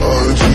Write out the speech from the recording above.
I